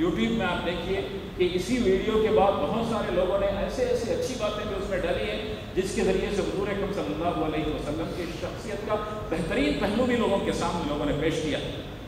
YouTube में आप देखिए कि इसी वीडियो के बाद बहुत सारे लोगों ने ऐसे, ऐसी अच्छी बातें भी उसमें डाली हैं, जिसके ज़रिए से हजूर अकरम सल्लल्लाहु वसल्लम की शख्सियत का बेहतरीन पहलू भी लोगों के सामने लोगों ने पेश किया।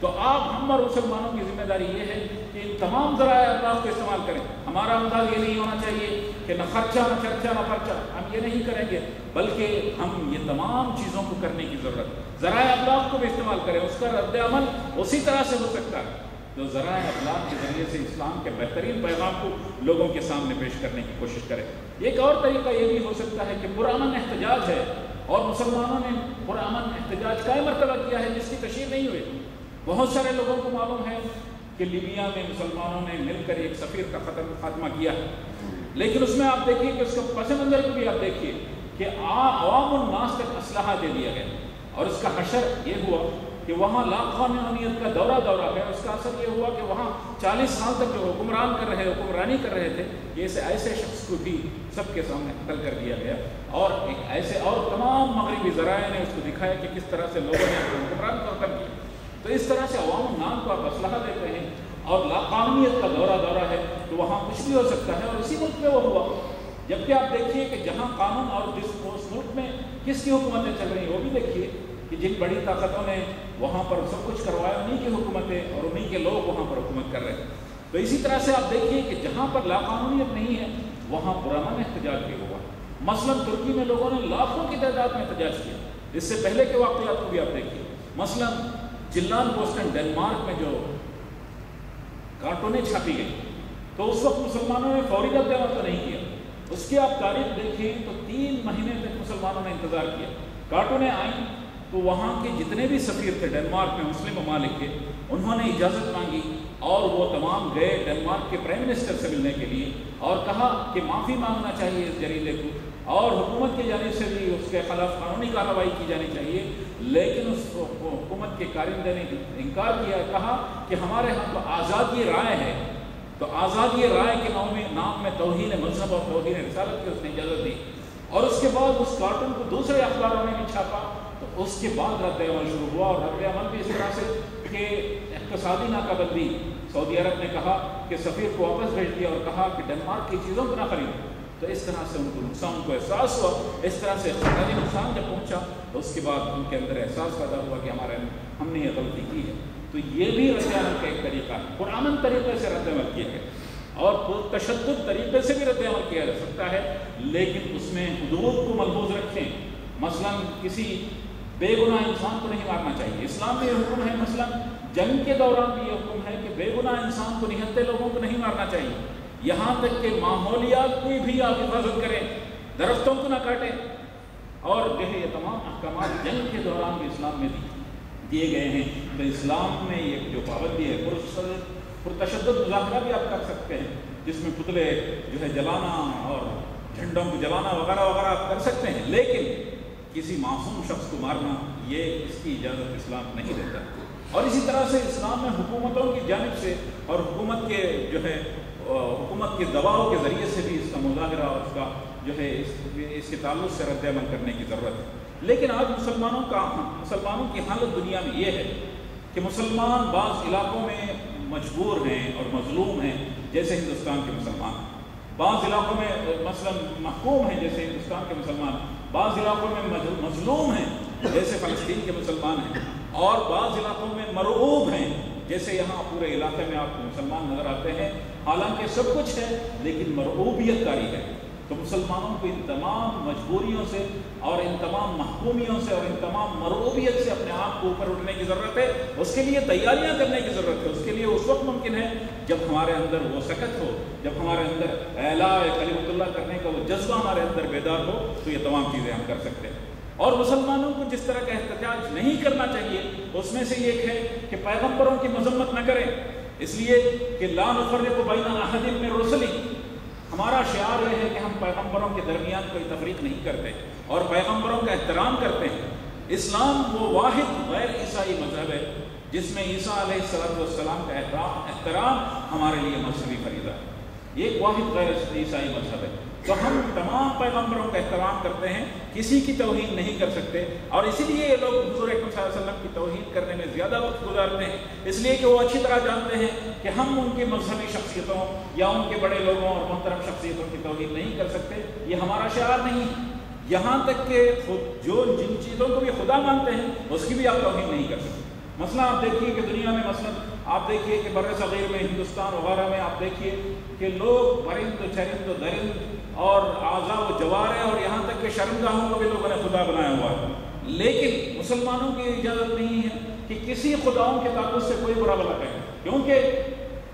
तो आप, हम और मुसलमानों की ज़िम्मेदारी ये है कि इन तमाम ज़रा अल्लाह को इस्तेमाल करें। हमारा अंदाज ये नहीं होना चाहिए कि न खर्चा, न चर्चा, न खर्चा। हम ये नहीं करेंगे, बल्कि हम ये तमाम चीज़ों को करने की ज़रूरत। ज़रा अल्लाह को भी इस्तेमाल करें, उसका रद्द अमल उसी तरह से हो सकता है। जो ज़रा अबलाग के ज़रिए से इस्लाम के बेहतरीन पैगाम को लोगों के सामने पेश करने की कोशिश करें। एक और तरीका ये भी हो सकता है कि पुराना एहतजाज है और मुसलमानों ने पुराना एहतजाज का मरतबा किया है, जिसकी तशीर नहीं हुई। बहुत सारे लोगों को मालूम है कि लीबिया में मुसलमानों ने मिलकर एक सफ़ीर का खत्म, खात्मा किया है। लेकिन उसमें आप देखिए कि उसका पस मंज़र को भी आप देखिए कि आवामनास तक असलाह दे दिया गया। और उसका हशर ये हुआ कि वहाँ लाखानियत का दौरा दौरा है। उसका असर ये हुआ कि वहाँ चालीस साल तक जो हुक्मरान कर रहे, हुक्मरानी कर रहे थे ऐसे ऐसे शख्स को भी सबके सामने कतल कर दिया गया। और एक ऐसे और तमाम मगरबी ज़राए ने उसको दिखाया कि किस तरह से लोगों ने हुक्मरान को कतल किया। तो इस तरह से अवाम नाम को आप असलाह देते हैं और लाकानियत का दौरा दौरा है तो वहाँ कुछ भी हो सकता है। और इसी मुल्क में वो हुआ। जबकि आप देखिए कि जहाँ कानून और जिस मुल्क में किसकी हुकूमतें चल रही हैं, वो भी देखिए। कि जिन बड़ी ताकतों ने वहाँ पर सब कुछ करवाया, उन्हीं की हुकूमतें और उन्हीं के लोग वहाँ पर हुकूमत कर रहे हैं। तो इसी तरह से आप देखिए कि जहाँ पर लाकानूनीत नहीं है, वहाँ पुराना एहतजाज भी हुआ। मसलन तुर्की में लोगों ने लाखों की तादाद में एहतजाज किया। इससे पहले के वाकत को भी आप देखिए। मसलन जिलान बोस्टन, डेनमार्क में जो कार्टूनें छापी गई तो उस वक्त मुसलमानों ने फौरी रद्द तो नहीं किया। उसकी आप तारीख देखें तो तीन महीने तक मुसलमानों ने इंतज़ार किया। कार्टूनें आई तो वहाँ के जितने भी सफ़ीर थे, डेनमार्क में मुस्लिम ममालिक के उन्होंने इजाज़त मांगी और वो तमाम गए डेनमार्क के प्राइम मिनिस्टर से मिलने के लिए और कहा कि माफ़ी मांगना चाहिए इस जरीले को और हुकूमत की जानब से भी उसके खिलाफ कानूनी कार्रवाई की जानी चाहिए। लेकिन उस हुकूमत के कारिंदे ने इनकार किया, कहा कि हमारे यहाँ तो आज़ादी राय है। तो आज़ादी राय के नाम में नाम में तोहन मज़हब और तोहन रसालत की उसने इजाज़त दी। और उसके बाद उस कार्टून को दूसरे अखबारों ने भी छापा। तो उसके बाद रद्द अमल शुरू हुआ और रद्द अमल भी इस तरह से कि इकतदी नाकाबंदी सऊदी अरब ने कहा कि सफ़ीर को वापस भेज दिया और कहा कि डेनमार्क की चीज़ों को ना खरीदो। तो इस तरह से उनको नुकसान को एहसास हुआ, इस तरह से इकतदी नुकसान जब पहुँचा तो उसके बाद उनके अंदर एहसास पैदा हुआ कि हमारे, हमने ये गलती की है। तो ये भी रद्द अमल का एक तरीका है। पुरान तरीके से रद्द अमल किया गया। और तशद तरीके से भी रद्द अमल किया जा सकता है, लेकिन उसमें हदूद को मलबूज रखें। मसलन किसी बेगुनाह इंसान को नहीं मारना चाहिए। इस्लाम में यह हुक्म है, मसलन जंग के दौरान भी यह हुक्म है कि बेगुनाह इंसान को निहत्ते लोगों को नहीं मारना चाहिए। यहाँ तक कि माहौलियात की भी आप हिफाजत करें, दरख्तों को ना काटें। और जो है, ये तमाम अहकाम जंग के दौरान भी इस्लाम में दिए गए हैं। तो इस्लाम में ये जो पाबंदी है पुरतशद मुजाहरा भी आप कर सकते हैं, जिसमें पुतले जो है जलाना और झंडों को जलाना वगैरह वगैरह आप कर सकते हैं। लेकिन किसी मासूम शख्स को मारना ये इसकी इजाज़त इस्लाम नहीं देता। और इसी तरह से इस्लाम में हुकूमतों की जानब से और हुकूमत के जो है हुकूमत के दबाव के ज़रिए से भी इसका मुजाहरा और उसका जो है इस, इसके ताल्लुक से रद्दमल करने की ज़रूरत है। लेकिन आज मुसलमानों का मुसलमानों की हालत दुनिया में ये है कि मुसलमान बाज़ इलाकों में मजबूर हैं और मजलूम हैं जैसे हिंदुस्तान के मुसलमान। बाज़ इलाकों में मसलन महकूम हैं जैसे हिंदुस्तान के मुसलमान। बाज़ इलाकों में मजलूम हैं, जैसे फ़लस्तीन के मुसलमान हैं, और बाज़ इलाकों में मरूब हैं, जैसे यहाँ पूरे इलाके में आपको मुसलमान नज़र आते हैं। हालाँकि सब कुछ है, लेकिन मरूबियत कारी है। तो मुसलमानों को इन तमाम मजबूरियों से और इन तमाम महकूमियों से और इन तमाम मरूबियत से अपने आप को ऊपर उठने की ज़रूरत है। उसके लिए तैयारियाँ करने की ज़रूरत है। उसके लिए उस वक्त मुमकिन है जब हमारे अंदर वो सकत हो, जब हमारे अंदर अला कलीमतुल्ला करने का वो जज्बा हमारे अंदर बेदार हो तो ये तमाम चीज़ें हम कर सकते हैं। और मुसलमानों को जिस तरह का एहतजाज नहीं करना चाहिए, उसमें से एक है कि पैगम्बरों की मजम्मत न करें। इसलिए कि लान फर्र को बैन अहदिन में रसली हमारा शार यह है कि हम पैगम्बरों के दरमियान कोई तफरीक नहीं करते और पैगम्बरों का एहतराम करते हैं। इस्लाम वो वाहिद गैर ईसाई मज़हब है जिसमें ईसा सलाम का एहतराम हमारे लिए मजहबी फरीदा है। एक वाहिद गैर ईसाई मज़हब है। तो हम तमाम पैगम्बरों का एहतराम करते हैं, किसी की तोहन नहीं कर सकते, और इसीलिए ये लोग हजूर वसल्लम की तोहन करने में ज़्यादा वक्त गुजारते हैं। इसलिए कि वो अच्छी तरह जानते हैं कि हम उनकी मजहबी शख्सियतों या उनके बड़े लोगों और मोहतरम शख्सियतों की तोहन नहीं कर सकते, ये हमारा शार नहीं है। यहाँ तक कि जो जिन चीज़ों को भी खुदा मानते हैं, उसकी भी आप तोहन नहीं कर सकते। मसला आप देखिए कि दुनिया में मसलन आप देखिए कि बर सग़ीर में, हिंदुस्तान वगैरह में आप देखिए कि लोग परिंद चरिंद, दरिंद और आज़ा व जवार है और यहाँ तक कि शर्मगाहों को भी लोगों ने खुदा बनाया हुआ है। लेकिन मुसलमानों की इजाज़त नहीं है कि किसी खुदाओं के ताकुत से कोई बुरा भला कहे। क्योंकि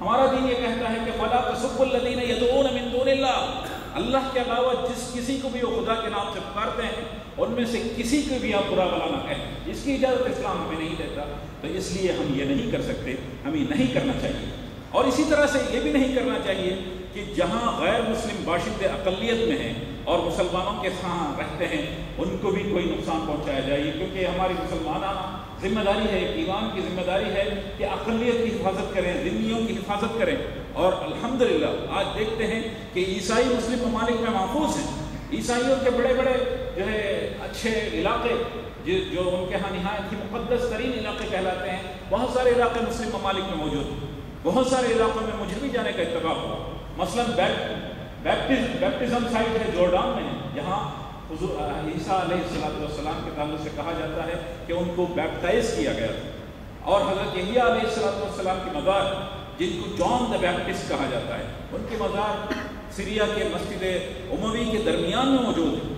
हमारा दिन ये कहता है कि फला तसुबुल्लदीन यदून मिन अल्लाह के अलावा जिस किसी को भी वो खुदा के नाम से पुकारते हैं उनमें से किसी को भी आप बुरा भला ना कहें। इसकी इजाज़त इस्लाम हमें नहीं देता। तो इसलिए हम ये नहीं कर सकते। हमें नहीं करना चाहिए। और इसी तरह से ये भी नहीं करना चाहिए कि जहाँ गैर मुस्लिम बाशिंदे अकलीत में हैं और मुसलमानों के साथ रहते हैं, उनको भी कोई नुकसान पहुँचाया जाए। क्योंकि हमारी मुसलमाना ज़िम्मेदारी है, ईमान की ज़िम्मेदारी है कि अकलीत की हिफाजत करें, ज़िंदगियों की हिफाजत करें। और अल्हम्दुलिल्लाह, आज देखते हैं कि ईसाई मुस्लिम ममालिक में महफूज हैं। ईसाइयों के बड़े बड़े जो है अच्छे इलाके, जो उनके यहाँ नहायत ही मुकदस तरीन इलाके कहलाते हैं, बहुत सारे इलाके मुस्लिम ममालिक में मौजूद हैं। बहुत सारे इलाकों में मुझे भी जाने का इतफाक़ हुआ। मसलन बैप्टिज्म साइट है जोरडान में, जहाँ ईसा के ताल्लुक से कहा जाता है कि उनको बैप्टाइज किया गया था। और हज़रत सलाम की मज़ार, जिनको जॉन द बैप्टिस्ट कहा जाता है, उनकी मज़ार सीरिया के मस्जिद उमवी के दरमियान में मौजूद है।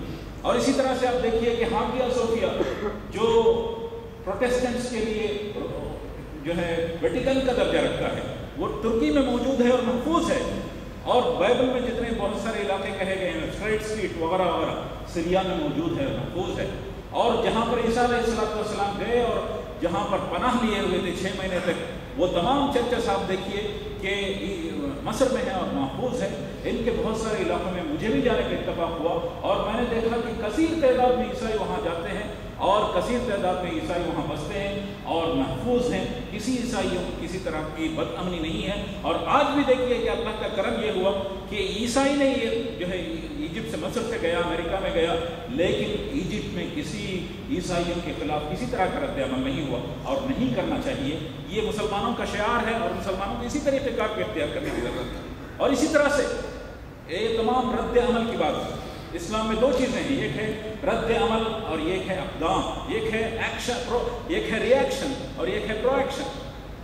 और इसी तरह से आप देखिए कि हाकिया सोफिया जो प्रोटेस्टेंट्स के लिए जो है वेटिकन का दर्जा रखता है, वो तुर्की में मौजूद है और महफूज है। और बाइबल में जितने बहुत सारे इलाके कहे गए हैं स्ट्रेट स्ट्रीट वगैरह वगैरह सीरिया में मौजूद है, महफूज है। और जहाँ पर ईसा सलाम गए और जहाँ पर पनाह लिए हुए थे छः महीने तक, वो तमाम चर्चा आप देखिए कि मसर में है और महफूज है। इनके बहुत सारे इलाकों में मुझे भी जाने का इतफाक़ हुआ और मैंने देखा कि कसीर तादाद में ईसाई वहाँ जाते हैं और कसीर तादाद में ईसाई वहाँ बसते हैं और महफूज हैं। किसी ईसाइयों को किसी तरह की बदअमनी नहीं है। और आज भी देखिए कि अल्लाह का करम यह हुआ कि ईसाई ने ये जो है इजिप्ट से मसर से गया, अमेरिका में गया, लेकिन इजिप्ट में किसी ईसाइयों के खिलाफ किसी तरह का रद्द अमल नहीं हुआ और नहीं करना चाहिए। ये मुसलमानों का शार है और मुसलमानों को इसी तरीके का इख्तियार करने की ज़रूरत है। और इसी तरह से ये तमाम रद्द अमल की बात है। इस्लाम में दो चीज़ें हैं, एक है रद्द अमल और एक है अकदाम। एक है एक्शन एक है रिएक्शन और एक है प्रो एक्शन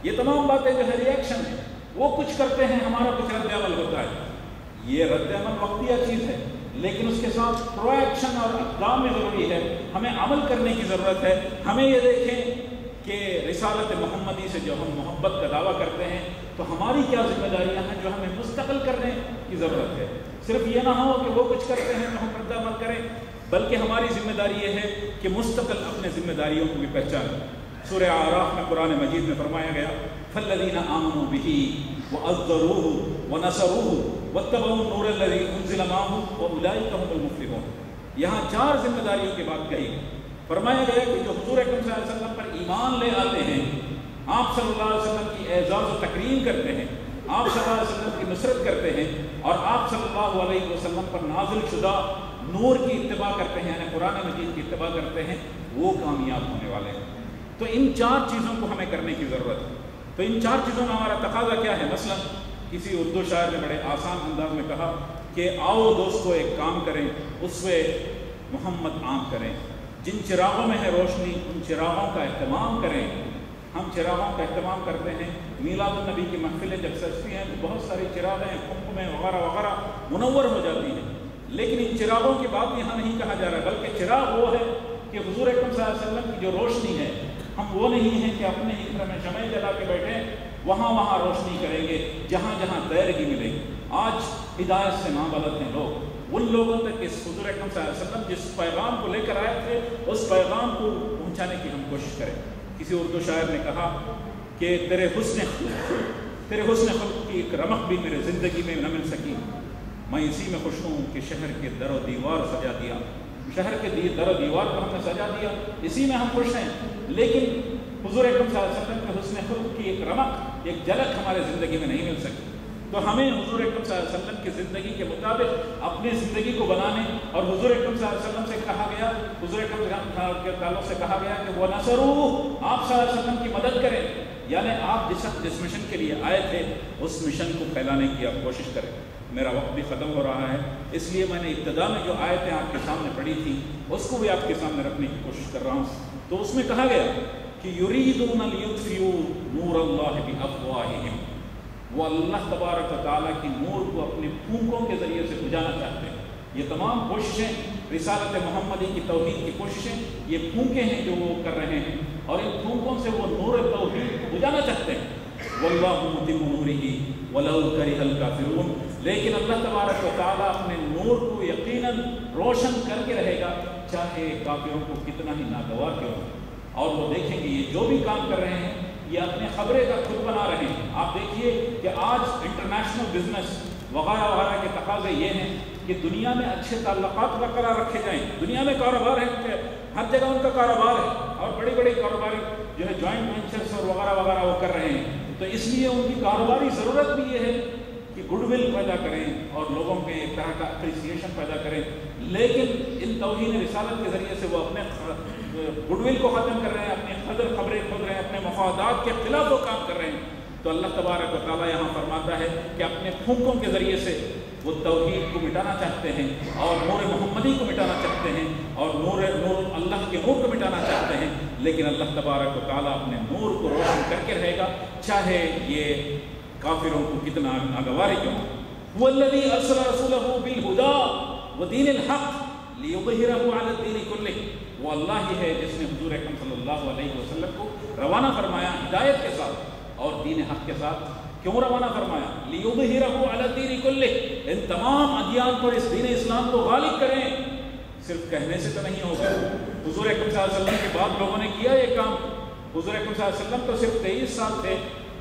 ये तमाम बातें जो है रिएक्शन है, वो कुछ करते हैं, हमारा कुछ रद्द अमल होता है। ये रद्द अमल वक्तिया चीज़ है। लेकिन उसके साथ प्रोएक्शन और अकदाम में ज़रूरी है। हमें अमल करने की ज़रूरत है। हमें ये देखें कि रिसालत मोहम्मदी से जो हम मोहब्बत का दावा करते हैं तो हमारी क्या जिम्मेदारियाँ हैं जो हमें मुस्तकल करने की ज़रूरत है? सिर्फ़ ये ना हो कि वो कुछ करते हैं तो हम रद्दामल करें, बल्कि हमारी ज़िम्मेदारी ये है कि मुस्तकल अपने जिम्मेदारियों को भी पहचान। सुर आराफ में कुरान मजीद में फरमाया गया, फल्लदीन आमनु बिही व अज़रूह व व तबून व यहाँ चार जिम्मेदारियों की बात कही फरमाया गया कि जो हजूर वसल्लम पर ईमान ले आते हैं, आप सल्लल्लाहु अलैहि वसल्लम की एजाज़ तकरीम करते हैं, आप सल्लल्लाहु अलैहि वसल्लम की नुसरत करते हैं और आप सल्लल्लाहु अलैहि वसल्लम पर नाजिल शुदा नूर की इतबा करते हैं, यानी कुरान मजीद की इतबा करते हैं, वो कामयाब होने वाले हैं। तो इन चार चीज़ों को हमें करने की ज़रूरत है। तो इन चार चीज़ों में हमारा तकाजा क्या है? मसलन किसी उर्दू शायर ने बड़े आसान अंदाज में कहा कि आओ दोस्तों एक काम करें, उससे मोहम्मद आम करें। जिन चिरागों में है रोशनी, उन चिरागों का अहतमाम करें। हम चिरागों का अहतमाम करते हैं। मीलादुलनबी की महफिलें जब सजती हैं तो बहुत सारी चिरागें कुंभ में वगैरह वगैरह मुनवर हो जाती हैं। लेकिन इन चिरागों की बात यहाँ नहीं कहा जा रहा, बल्कि चिराग वो है कि हजूर अकम की जो रोशनी है, हम वो नहीं हैं कि अपने ही घर में शमय जला के बैठे वहाँ वहाँ रोशनी करेंगे, जहाँ जहाँ तैरगी मिलेगी। आज हिदायत से माबलत हैं लोग। उन लोगों तक इस हजूर अकम जिस पैगाम को लेकर आए थे, उस पैगाम को पहुँचाने की हम कोशिश करें। किसी उर्दू शायर ने कहा कि तेरे हुस्न तेरे हुस्न खुद की एक रमक भी मेरे ज़िंदगी में न मिल सकी। मैं इसी में खुश हूँ कि शहर के दर दीवार सजा दिया। शहर के दी, दर दीवार को हमने सजा दिया। इसी में हम खुश हैं। लेकिन हजूर अकरम के हुस्न खुद की एक रमक एक झलक हमारे ज़िंदगी में नहीं मिल सकी तो हमें हुजूर अकरम वसल्लम की ज़िंदगी के मुताबिक अपनी ज़िंदगी को बनाने, और हुजूर अकरम वसल्लम से कहा गया, हुजूर अकरम के से कहा गया कि वो नसरू, आप वसल्लम की मदद करें। यानी आप जिस जिस मिशन के लिए आए थे, उस मिशन को फैलाने की आप कोशिश करें। मेरा वक्त भी ख़त्म हो रहा है, इसलिए मैंने इब्तदा में जो आयतें आपके सामने पढ़ी थी, उसको भी आपके सामने रखने की कोशिश कर रहा हूँ। तो उसमें कहा गया कि अल्लाह तबारक ताली की नूर को अपने फूकों के ज़रिए से बुझाना चाहते हैं। ये तमाम कोशिशें, रिसालत मोहम्मदी की तोहहीद की कोशिशें, ये फूकें हैं जो वो कर रहे हैं। और इन फूकों से वो नूर तोहहीद को बुझाना चाहते हैं। वल्लामूरी वलऊ करिहल काफिरून। लेकिन अल्लाह तबारक ताली अपने नूर को यकीनन रोशन करके रहेगा, चाहे काफिरों को कितना ही नागवार क्यों और वो देखेंगे ये जो भी काम कर रहे हैं, ये अपने खबरें का खुद बना रहे हैं। आप देखिए कि आज इंटरनेशनल बिज़नेस वगैरह वगैरह के तकाजे ये हैं कि दुनिया में अच्छे ताल्लुक बरकरार रखे जाएँ। दुनिया में कारोबार है हर जगह उनका कारोबार है और बड़े बड़े कारोबारी जो है जॉइंट वेंचर्स और वगैरह वगैरह वो कर रहे हैं। तो इसलिए उनकी कारोबारी ज़रूरत भी ये है कि गुडविल पैदा करें और लोगों में एक तरह का अप्रिसिएशन पैदा करें। लेकिन इन तोहन रिसालत के ज़रिए से वो अपने गुडविल को ख़त्म कर रहे हैं, अपनी खदर खबरें खोद रहे हैं, अपने मफादात के खिलाफ वो काम कर रहे हैं। तो अल्लाह तबारक ताली यहाँ फरमाता है कि अपने फूकों के ज़रिए से वो तोहहीद को मिटाना चाहते हैं और नूर मोहम्मदी को मिटाना चाहते हैं और नूर नूर अल्लाह के नूर को मिटाना चाहते हैं। लेकिन अल्लाह तबारक ताली अपने नूर को रोशन करके रहेगा, चाहे ये काफिरों को कितना नागवार क्यों? वल्लदी रसूलहु बिल हुदा व हक अला दीन वो अल्लाह ही है जिसने हजूर अकम सल्लल्लाहु अलैहि वसल्लम को रवाना फरमाया हिदायत के साथ और दीन हक के साथ क्यों रवाना फरमाया? अला दीन इन तमाम अदियान पर इस दीन इस्लाम को करें। सिर्फ़ कहने से तो नहीं होगा। वसल्लम के बाद लोगों ने किया ये काम। हजूर वसल्लम तो सिर्फ़ तेईस साल थे।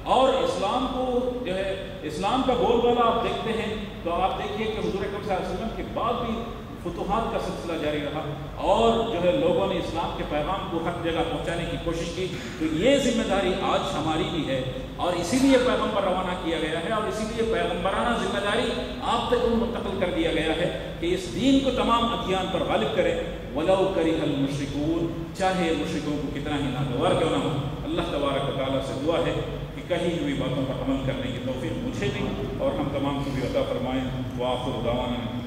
और इस्लाम को जो है, इस्लाम का बोलबाला आप देखते हैं तो आप देखिए कि हजूर वसल्लम के बाद भी फतूहत का सिलसिला जारी रहा और जो है लोगों ने इस्लाम के पैगाम को हर जगह पहुँचाने की कोशिश की। तो ये ज़िम्मेदारी आज हमारी भी है और इसीलिए पैगंबर रवाना किया गया है और इसीलिए पैगम्बराना ज़िम्मेदारी आप तक मुंतकल कर दिया गया है कि इस दीन को तमाम अभियान पर गालिब करें। वलौ करी हल मुश्रिकून, चाहे मुश्रिकों को कितना ही नागवार क्यों ना हो। अल्लाह तबारक से दुआ है कहीं हुई बातों पर अमल करने की तोफ़ी मुझे भी और हम तमाम को भी अदा फरमाएँ, वाखुर दावाना